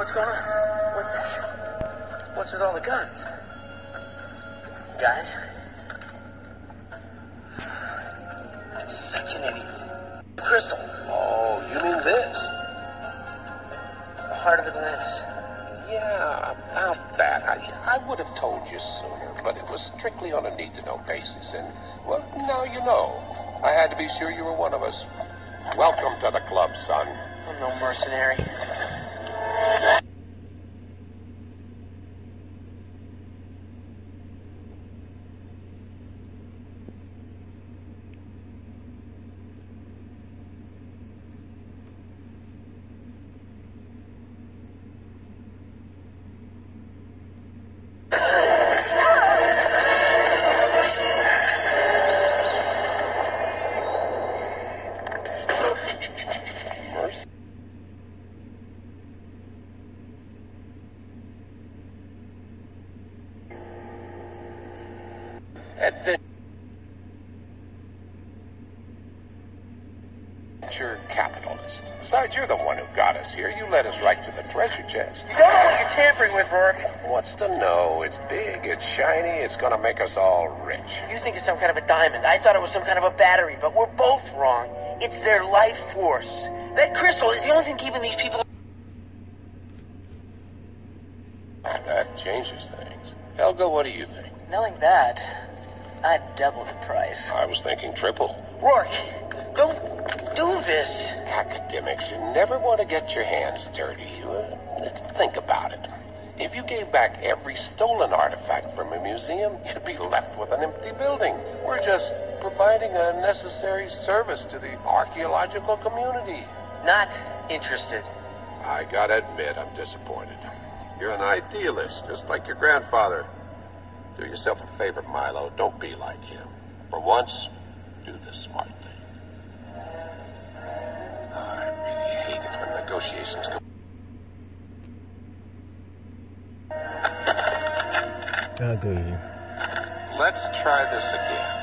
What's going on? What's what's with all the guns? Guys? Such an idiot. Crystal. Oh, you mean this? The heart of Atlantis. Yeah, about that. I, I would have told you sooner, but it was strictly on a need to know basis. And, well, now you know. I had to be sure you were one of us. Welcome to the club, son. I'm no mercenary. Mercy. Adventure capitalist. Besides, you're the one who got us here. You led us right to the treasure chest. You don't know what you're tampering with, Rourke. What's to know? It's big, it's shiny, it's gonna make us all rich. You think it's some kind of a diamond. I thought it was some kind of a battery, but we're both wrong. It's their life force. That crystal is the only thing keeping these people. That changes things. Helga, what do you think? Knowing that, I'd double the price. I was thinking triple. Rourke, don't do this. Academics, you never want to get your hands dirty. Uh, think about it. If you gave back every stolen artifact from a museum, you'd be left with an empty building. We're just providing a necessary service to the archaeological community. Not interested. I gotta admit, I'm disappointed. You're an idealist, just like your grandfather. Do yourself a favor, Milo. Don't be like him. For once, do the smart thing. I really hate it when negotiations go. Ugly. Let's try this again.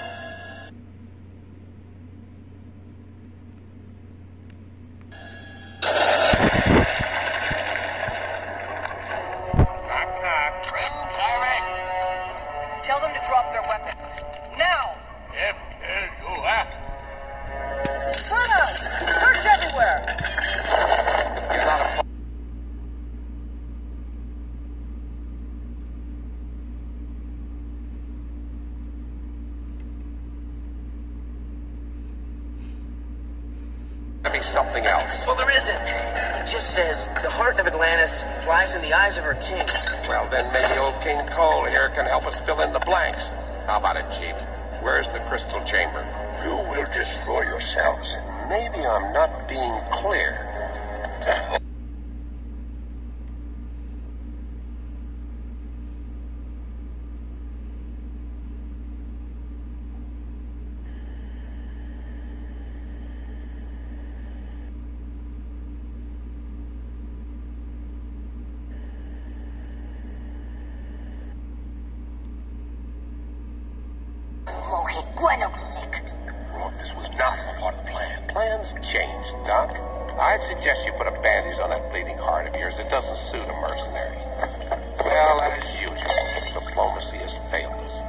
Maybe something else. Well, there isn't. It just says the heart of Atlantis lies in the eyes of her king. Well, then maybe old King Cole here can help us fill in the blanks. How about it, Chief? Where's the crystal chamber? You will destroy yourselves. Maybe I'm not being clear. Well, this was not part of the plan. Plans change, Doc. I'd suggest you put a bandage on that bleeding heart of yours. It doesn't suit a mercenary. Well, as usual, diplomacy has failed us.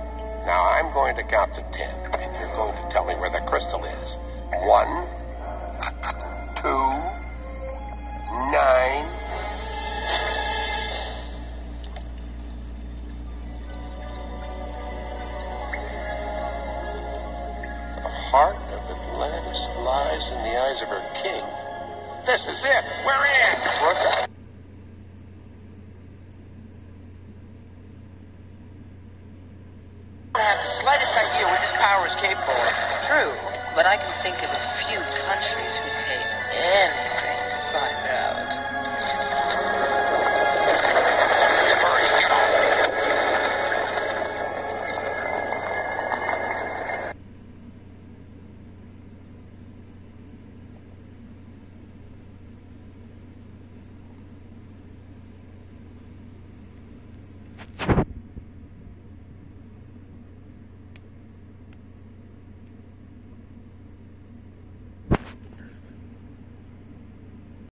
Now I'm going to count to ten, and you're going to tell me where the crystal is. One, heart of Atlantis lies in the eyes of her king. This is it. We're in. I have the slightest idea what this power is capable of. True, but I can think of a few countries who pay anything